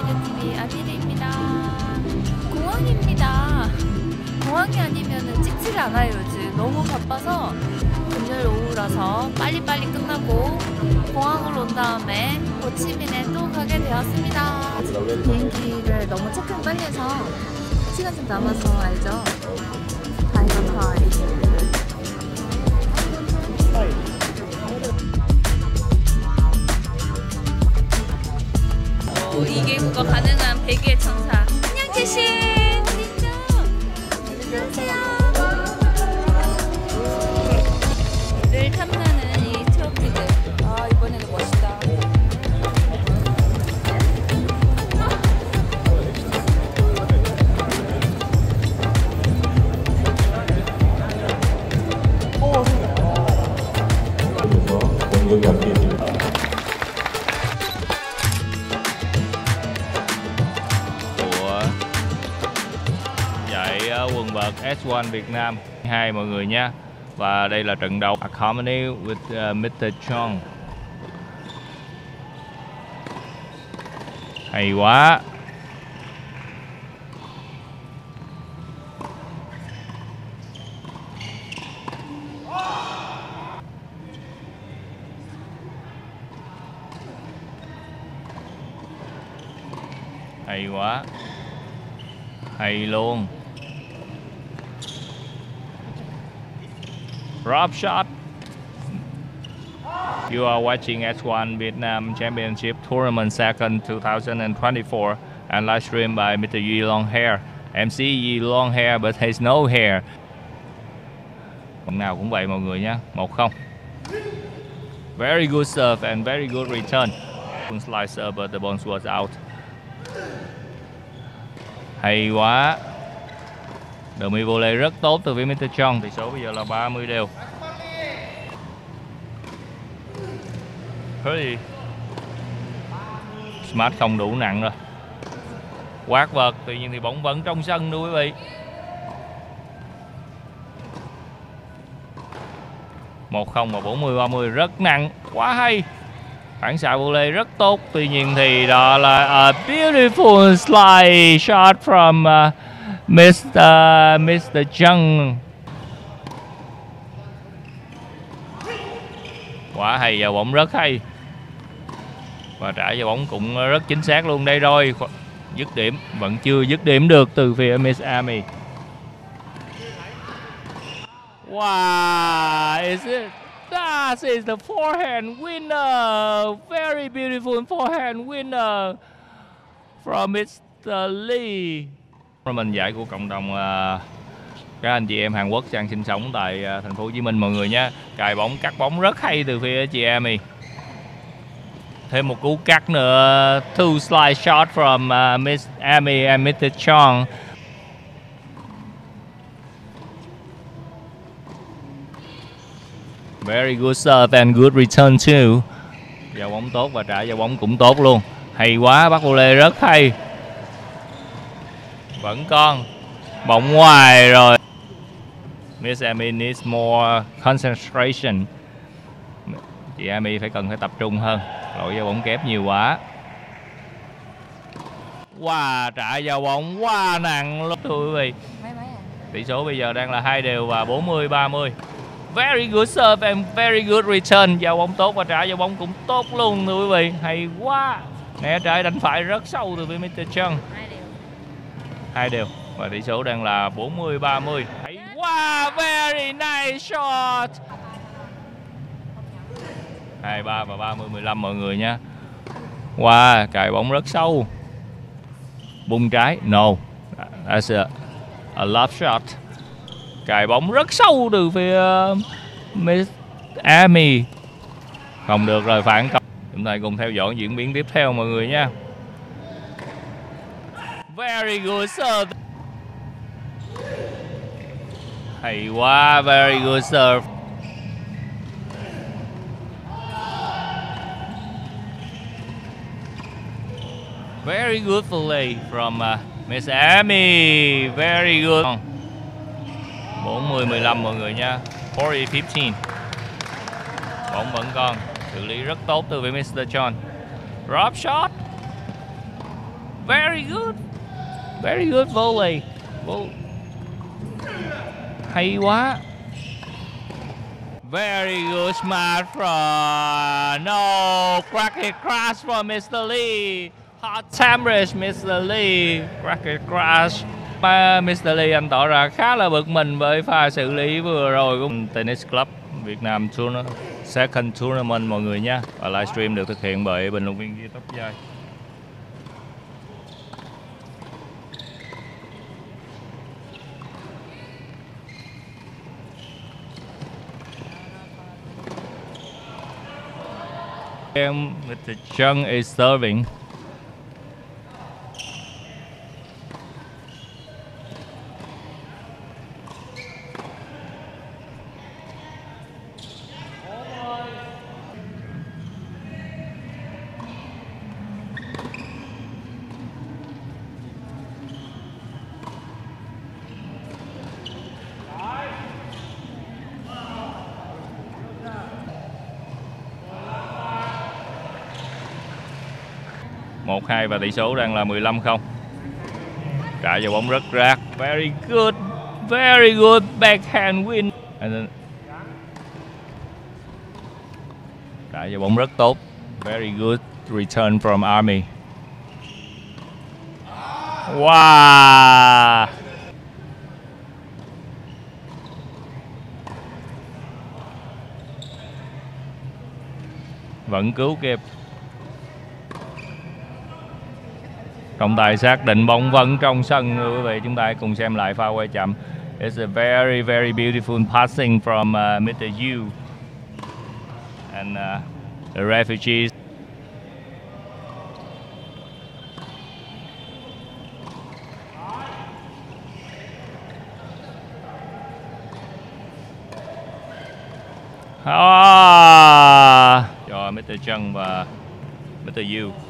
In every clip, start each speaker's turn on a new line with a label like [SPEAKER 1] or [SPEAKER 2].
[SPEAKER 1] 아미르TV 아미르입니다. 공항입니다. 공항이 아니면 찍지를 않아요, 요즘. 너무 바빠서 금요일 오후라서 빨리빨리 끝나고 공항으로 온 다음에 호치민에 또 가게 되었습니다. 비행기를 너무 체크인 빨리 해서 시간 좀 남아서 알죠? 다이버 타 이게 국어 가능한 베개의 천사. 안녕, 제시.
[SPEAKER 2] Ờ, S1 Việt Nam. Hai mọi người nha và đây là trận đấu Harmony with ờ, uh, Mr. Chong. Hay quá. Hay quá. Hay luôn. Drop shot You are watching S1 Vietnam Championship Tournament Second 2024 and live stream by Mr. Yi Long Hair. MC Yi Long Hair, but has no hair. Vòng nào cũng vậy mọi người nhé. 1-0. Very good serve and very good return. Slice serve but the ball was out. Hay quá Demi volley rất tốt từ phía Mr. Chong. Tỷ số bây giờ là 30 đều. Hurry Smart không đủ nặng rồi. Quát vật Tuy nhiên thì bóng vẫn trong sân nữa quý vị. một không và 40 30 rất nặng quá hay. Phản xạ volley rất tốt tuy nhiên thì đó là a beautiful slide shot from uh, Mr. Mr. Chung quả hay và bóng rất hay và trả vào bóng cũng rất chính xác luôn đây rồi dứt điểm vẫn chưa dứt điểm được từ phía Miss Army Wow, is it? That is the forehand winner. Very beautiful forehand winner from Mr. Lee. Mình giải của cộng đồng à, các anh chị em Hàn Quốc đang sinh sống tại à, thành phố Hồ Chí Minh mọi người nhé. Cài bóng cắt bóng rất hay từ phía chị em mình. Thêm một cú cắt nữa. Two slide shot from uh, Miss Amy and Mr. Chong. Very good serve and good return too. Vào bóng tốt và trả vào bóng cũng tốt luôn. Hay quá, bắt volley rất hay. Vẫn con. Bóng ngoài rồi. Miss Amy needs more concentration. Chị Amy phải cần phải tập trung hơn. Lỗi vào bóng kép nhiều quá. Wow, trả vào bóng quá nặng luôn thưa quý vị.
[SPEAKER 1] À?
[SPEAKER 2] Tỷ số bây giờ đang là hai đều và 40 30. Very good serve and very good return. Vào bóng tốt và trả vào bóng cũng tốt luôn thưa quý vị. Hay quá. Né trái đánh phải rất sâu từ phía Mr. Chung.
[SPEAKER 1] Hai đều.
[SPEAKER 2] Và tỷ số đang là 40 30. Hay quá. Very nice shot. 23 và 30 15 mọi người nha. Wow, cài bóng rất sâu. Bung trái. No. That's a, a love shot cài bóng rất sâu từ phía um, Miss Amy không được rồi phản công chúng ta cùng theo dõi diễn biến tiếp theo mọi người nha very good serve hay quá very good serve very good volley from uh, Miss Amy. Very good. 40 15 mọi người nha. 40 15 bóng vẫn còn. Xử lý rất tốt từ với Mr. John. Drop shot. Very good. Very good, volley. Vol Hay quá. Very good, smart from no cracket crash from Mr. Lee. Hot Tamrish Mr. Lee. Cracket crash. Mà Mr. Lee anh tỏ ra khá là bực mình với pha xử lý vừa rồi của Tennis Club Việt Nam Tour Second Tournament, mọi người nha. Và livestream được thực hiện bởi bình luận viên Ghi Tóc Giai. Em Mr. Chung is serving. Một hai và tỷ số đang là 15-0 trả vào bóng rất rác. Very good. Very good. Backhand win. And trả vào bóng rất tốt. Very good. Return from army. Wow. Vẫn cứu kịp. Trọng tài xác định bóng vẫn trong sân quý vị chúng ta cùng xem lại pha quay chậm It's a very very beautiful passing from uh, Mr. Yu and uh, the refugees Ah, cho Mr. Chung và Mr. Yu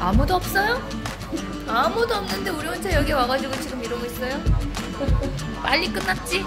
[SPEAKER 1] 아무도 없어요? 아무도 없는데 우리 혼자 여기 와가지고 지금 이러고 있어요? 빨리 끝났지?